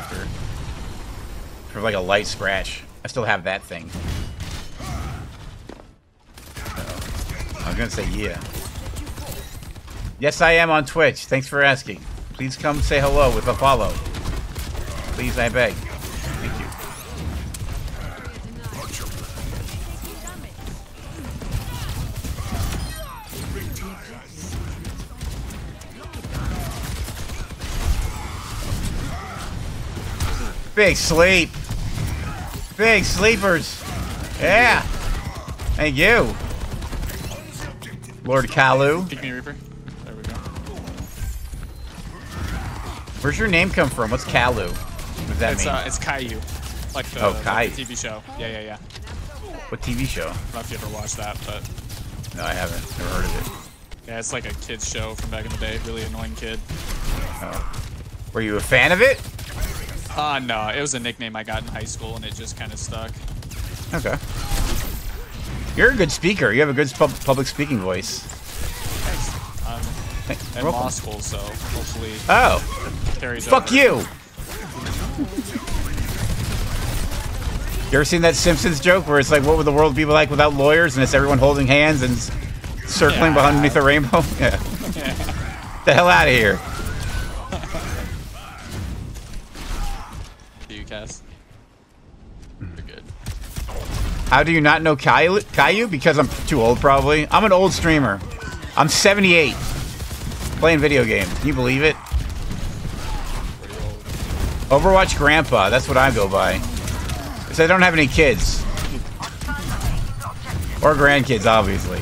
after. For like a light scratch. I still have that thing. Uh-oh. I was gonna say yeah. Yes, I am on Twitch. Thanks for asking. Please come say hello with a follow. Please, I beg. Big sleep. Big sleepers. Yeah. Thank you. Lord Kalu. Pick me, Reaper. There we go. Where's your name come from? What's Kalu? What does that It's mean? uh, it's Caillou, like the, Oh, like Caillou. the TV show. Yeah, yeah, yeah. what TV show? I don't know if you ever watched that, but No, I haven't. Never heard of it. yeah, it's like a kids show from back in the day. Really annoying kid. Oh. Were you a fan of it? Uh, no, it was a nickname I got in high school, and it just kind of stuck. Okay. You're a good speaker. You have a good pub public speaking voice. Thanks. Um, Thank- in you're law school, so hopefully Oh, fuck over. you. You ever seen that Simpsons joke where it's like, what would the world be like without lawyers? And it's everyone holding hands and circling Yeah. underneath the rainbow? Yeah. the hell out of here. Good. How do you not know Caillou? Caillou? Because I'm too old, probably. I'm an old streamer. I'm 78. Playing video games. Can you believe it? Overwatch Grandpa. That's what I go by. Because I don't have any kids. Or grandkids, obviously.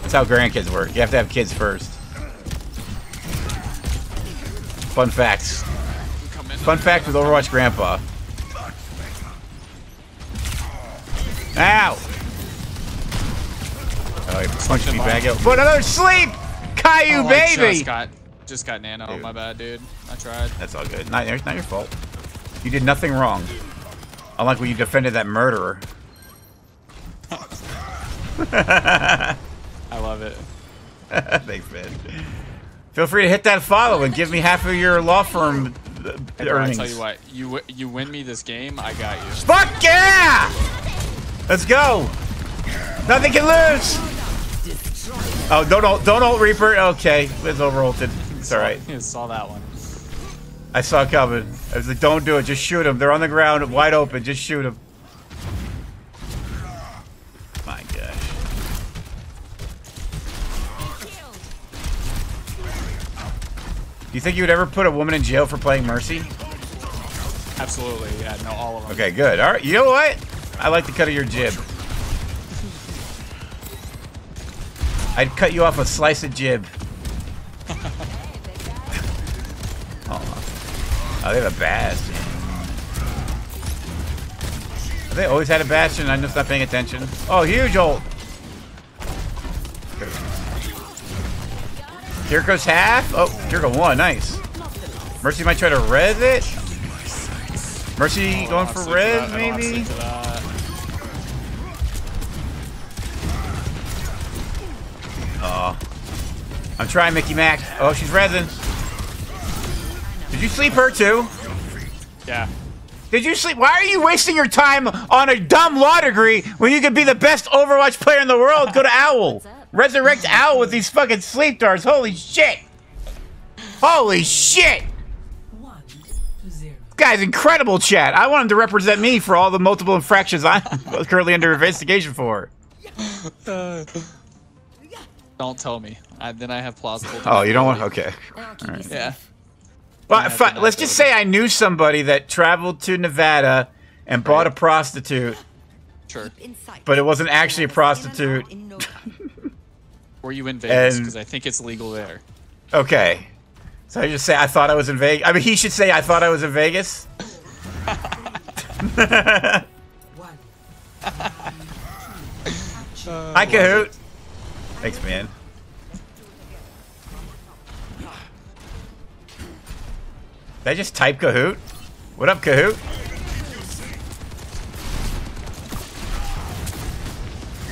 That's how grandkids work. You have to have kids first. Fun facts. Come in. Fun fact with Overwatch Grandpa. Ow! Oh, he punched me back out. But another sleep! Caillou, Oh, I baby! Just got, just got nano. Dude. My bad, dude. I tried. That's all good. Not, it's not your fault. You did nothing wrong. Unlike when you defended that murderer. I love it. Thanks, man. Feel free to hit that follow and give me half of your law firm uh, Hey, bro, I earnings. tell you what, you you win me this game, I got you. Fuck yeah! Let's go. Nothing can lose. Oh, don't ult, don't ult Reaper. Okay, it's over ulted. It's all right. I saw that one. I saw it coming. I was like, don't do it. Just shoot them. They're on the ground, wide open. Just shoot them. Do you think you would ever put a woman in jail for playing Mercy? Absolutely, yeah, no, all of them. Okay, good. All right. You know what? I like the cut of your jib. I'd cut you off a slice of jib. oh. oh, they have a bastion. Have they always had a bastion? I'm just not paying attention. Oh, huge ult. Here goes half. Oh, here go one. Nice. Mercy might try to res it. Mercy oh, going for wanna res, sleep to that, I don't wanna maybe? sleep to that. Oh. I'm trying Mickey Mac. Oh, she's resin. Did you sleep her too? Yeah. Did you sleep? Why are you wasting your time on a dumb law degree when you could be the best Overwatch player in the world? Go to Owl. Resurrect Owl with these fucking sleep darts. Holy shit. Holy shit. One. This guy's incredible, chat. I want him to represent me for all the multiple infractions I'm currently under investigation for. Don't tell me. I, then I have plausible. Oh, you don't want? Okay. I'll keep you safe. Yeah. Well, Yeah, let's just say I knew somebody that traveled to Nevada and bought a prostitute, Sure. But it wasn't actually a prostitute. In no time. Were you in Vegas? Because I think it's legal there. Okay. So I just say I thought I was in Vegas. I mean, he should say I thought I was in Vegas. Hi, uh, Kahoot. Thanks, man. Did I just type Kahoot? What up, Kahoot?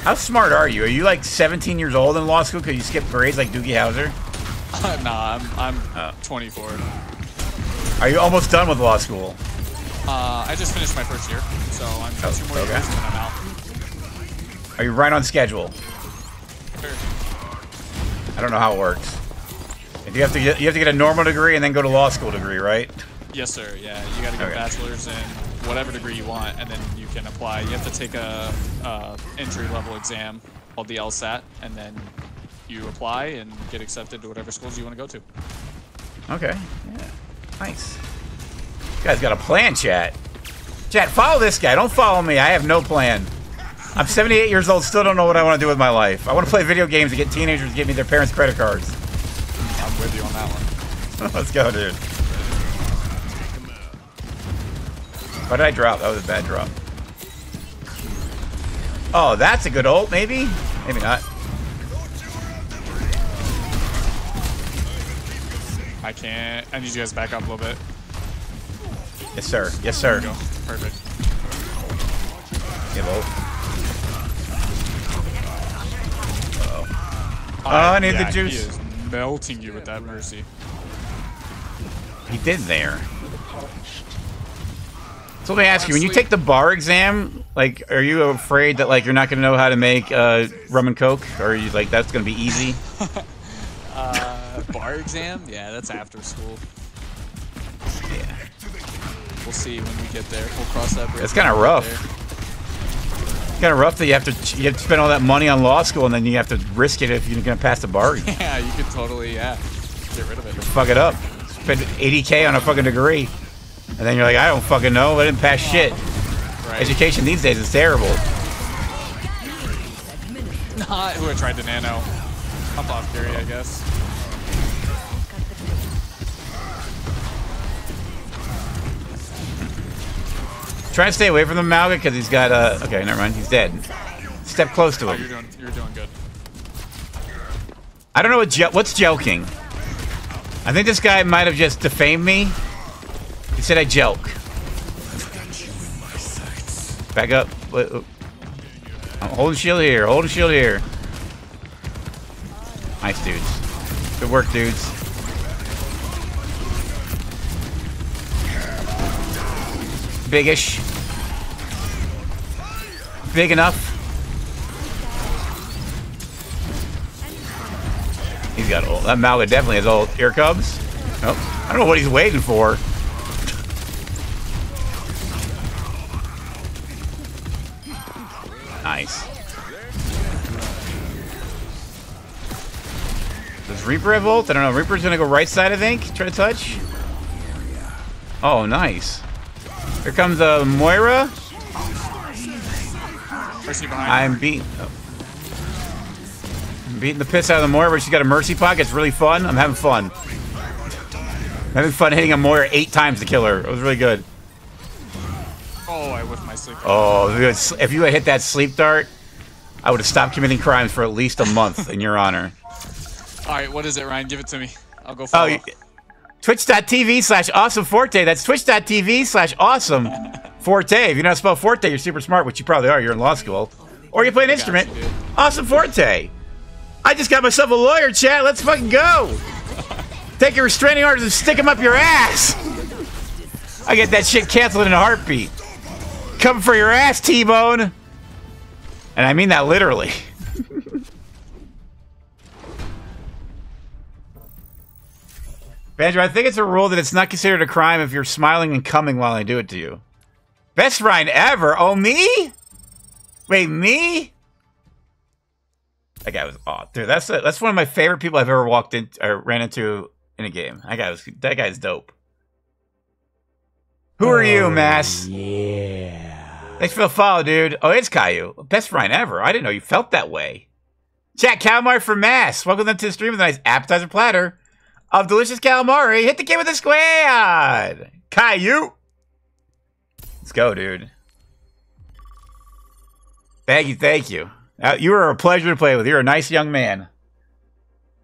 How smart are you? Are you like 17 years old in law school because you skipped grades like Doogie Howser? nah, I'm I'm Oh. 24. Are you almost done with law school? Uh, I just finished my first year, so I'm Oh, two more okay. years and then I'm out. Are you right on schedule? Sure. I don't know how it works. If you have to get you have to get a normal degree and then go to law school degree, right? Yes, sir. Yeah, you got to get Okay. a bachelor's in whatever degree you want, and then you can apply. You have to take a, a entry level exam called the LSAT, and then you apply and get accepted to whatever schools you want to go to. Okay. Yeah. Nice. You guys got a plan, chat. Chat, follow this guy. Don't follow me. I have no plan. I'm 78 years old, still don't know what I want to do with my life. I want to play video games and get teenagers to give me their parents' credit cards. I'm with you on that one. Let's go, dude. Why did I drop? That was a bad drop. Oh, that's a good ult, maybe? Maybe not. I can't. I need you guys back up a little bit. Yes, sir. Yes, sir. Go. Perfect. Give ult. Oh, I need the juice. He is melting you with that mercy. He did there. So let me ask you, when you take the bar exam, like, are you afraid that like you're not gonna know how to make uh, rum and coke, or are you like that's gonna be easy? Bar exam? Yeah, that's after school. Yeah. We'll see when we get there. We'll cross that bridge. It's we get rough. kind of rough that you have to you have to spend all that money on law school and then you have to risk it if you're gonna pass the bar. Yeah, you could totally, yeah, get rid of it. Fuck it up. Spend 80k on a fucking degree, and then you're like, I don't fucking know. I didn't pass shit. Right. Education these days is terrible. Not who I tried to nano. Pump off Fury, I guess. Try to stay away from the Mauga because he's got uh. Okay, never mind. He's dead. Step close to Oh, him. you're doing, you're doing good. I don't know what jo- what's joking. I think this guy might have just defamed me. He said I joke. Back up. I'm holding shield here. Holding shield here. Nice dudes. Good work, dudes. Bigish. Big enough. He's got ult. That Mauga definitely has ult. Here comes. Nope. I don't know what he's waiting for. Nice. Does Reaper have ult? I don't know. Reaper's gonna go right side, I think. Try to touch. Oh, nice. Here comes uh, Moira. Mercy behind. I'm beating. oh. I'm beating the piss out of the Moira, but she's got a mercy pocket. It's really fun. I'm having fun. I'm having fun hitting a Moira eight times to kill her. It was really good. oh, I whiffed my sleep. Oh, if you had s- if you had hit that sleep dart, I would have stopped committing crimes for at least a month in your honor. All right, what is it, Ryan? Give it to me. I'll go Oh, follow. you- twitch.tv slash awesome forte. That's twitch.tv slash awesome forte. If you know how to spell forte, you're super smart, which you probably are. You're in law school. Or you play an instrument. you, awesome forte. I just got myself a lawyer, chat. Let's fucking go. Take your restraining orders and stick them up your ass. I get that shit canceled in a heartbeat. Coming for your ass, T-Bone. And I mean that literally. Banjo, I think it's a rule that it's not considered a crime if you're smiling and coming while I do it to you. Best Rein ever. Oh, me? Wait, me? That guy was off, dude. That's a, that's one of my favorite people I've ever walked in or ran into in a game. That guy was that guy's dope. Who are you, oh, Mass? Yeah. Thanks for the follow, dude. Oh, it's Caillou. Best Rein ever. I didn't know you felt that way. Chat calamari for Mass. Welcome them to the stream with a nice appetizer platter of delicious calamari. Hit the kid with a squad. Caillou. Let's go, dude. Thank you, thank you. Uh, you are a pleasure to play with. You're a nice young man.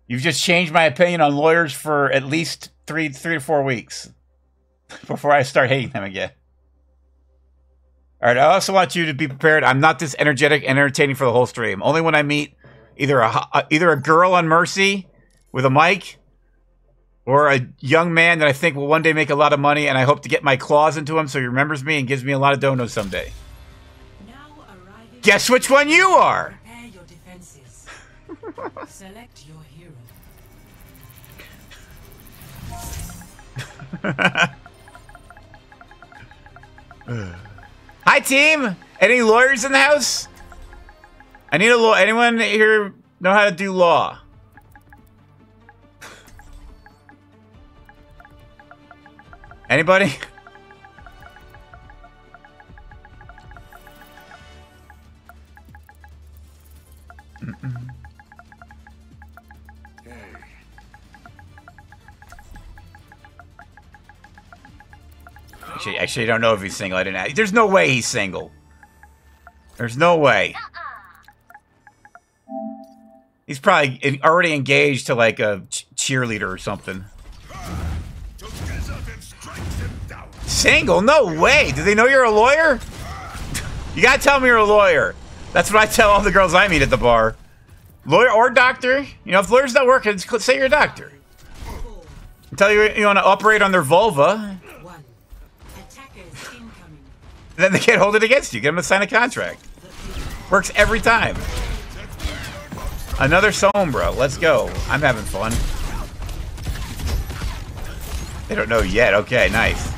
You've just changed my opinion on lawyers for at least three, three to four weeks before I start hating them again. All right. I also want you to be prepared. I'm not this energetic and entertaining for the whole stream. Only when I meet either a uh, either a girl on Mercy with a mic, or a young man that I think will one day make a lot of money, and I hope to get my claws into him so he remembers me and gives me a lot of donos someday. Guess which one you are? Your defenses. Select your hero. Hi, team. Any lawyers in the house? I need a law. Anyone here know how to do law? Anybody? Actually, actually, I don't know if he's single. I didn't. Ask. There's no way he's single. There's no way. He's probably already engaged to like a ch- cheerleader or something. Single? No way. Do they know you're a lawyer? you gotta tell me you're a lawyer. That's what I tell all the girls I meet at the bar. Lawyer or doctor. You know, if lawyer's not working, say you're a doctor. Tell you you want to operate on their vulva, then they can't hold it against you. Get them to sign a contract. Works every time. Another Sombra. Let's go. I'm having fun. They don't know yet. Okay, nice.